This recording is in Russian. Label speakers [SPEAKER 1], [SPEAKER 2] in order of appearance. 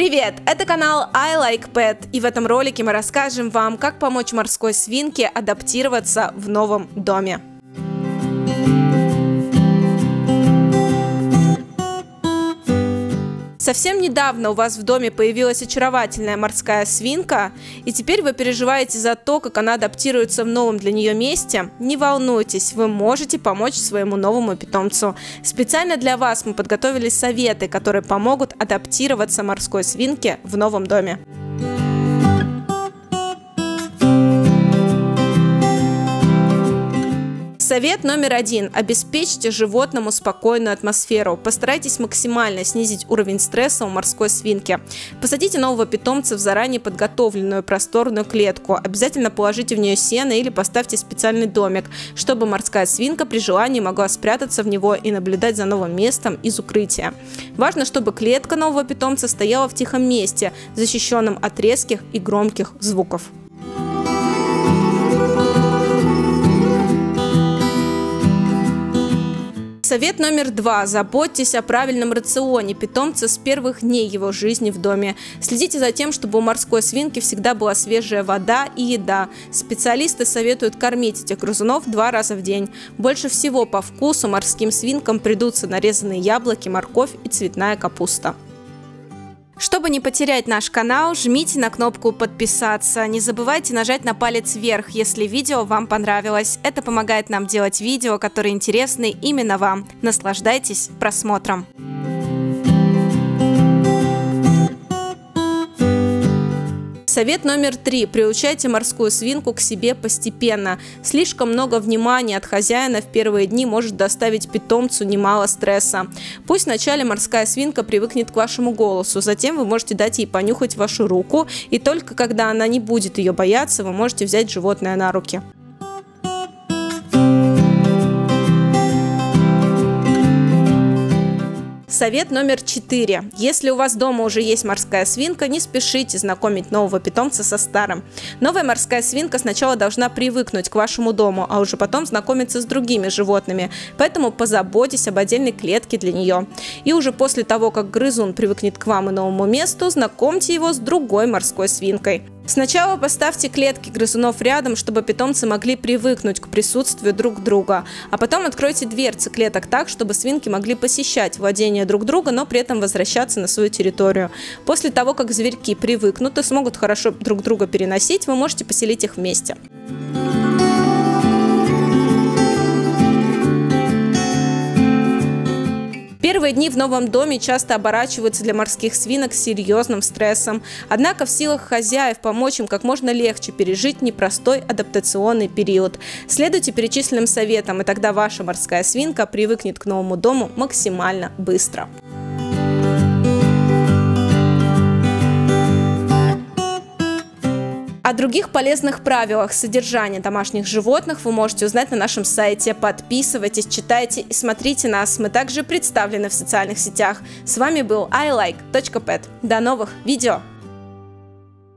[SPEAKER 1] Привет! Это канал I Like Pet, и в этом ролике мы расскажем вам, как помочь морской свинке адаптироваться в новом доме. Совсем недавно у вас в доме появилась очаровательная морская свинка, и теперь вы переживаете за то, как она адаптируется в новом для нее месте. Не волнуйтесь, вы можете помочь своему новому питомцу. Специально для вас мы подготовили советы, которые помогут адаптироваться морской свинке в новом доме. Совет номер один. Обеспечьте животному спокойную атмосферу. Постарайтесь максимально снизить уровень стресса у морской свинки. Посадите нового питомца в заранее подготовленную просторную клетку. Обязательно положите в нее сено или поставьте специальный домик, чтобы морская свинка при желании могла спрятаться в него и наблюдать за новым местом из укрытия. Важно, чтобы клетка нового питомца стояла в тихом месте, защищенном от резких и громких звуков. Совет номер два. Заботьтесь о правильном рационе питомца с первых дней его жизни в доме. Следите за тем, чтобы у морской свинки всегда была свежая вода и еда. Специалисты советуют кормить этих грызунов два раза в день. Больше всего по вкусу морским свинкам придутся нарезанные яблоки, морковь и цветная капуста. Чтобы не потерять наш канал, жмите на кнопку подписаться. Не забывайте нажать на палец вверх, если видео вам понравилось. Это помогает нам делать видео, которые интересны именно вам. Наслаждайтесь просмотром. Совет номер три. Приучайте морскую свинку к себе постепенно. Слишком много внимания от хозяина в первые дни может доставить питомцу немало стресса. Пусть вначале морская свинка привыкнет к вашему голосу, затем вы можете дать ей понюхать вашу руку, и только когда она не будет ее бояться, вы можете взять животное на руки. Совет номер четыре. Если у вас дома уже есть морская свинка, не спешите знакомить нового питомца со старым. Новая морская свинка сначала должна привыкнуть к вашему дому, а уже потом знакомиться с другими животными, поэтому позаботьтесь об отдельной клетке для нее. И уже после того, как грызун привыкнет к вам и новому месту, знакомьте его с другой морской свинкой. Сначала поставьте клетки грызунов рядом, чтобы питомцы могли привыкнуть к присутствию друг друга, а потом откройте дверцы клеток так, чтобы свинки могли посещать владение друг друга, но при этом возвращаться на свою территорию. После того, как зверьки привыкнут и смогут хорошо друг друга переносить, вы можете поселить их вместе. Первые дни в новом доме часто оборачиваются для морских свинок серьезным стрессом. Однако в силах хозяев помочь им как можно легче пережить непростой адаптационный период. Следуйте перечисленным советам, и тогда ваша морская свинка привыкнет к новому дому максимально быстро. О других полезных правилах содержания домашних животных вы можете узнать на нашем сайте. Подписывайтесь, читайте и смотрите нас. Мы также представлены в социальных сетях. С вами был iLike.pet. До новых видео!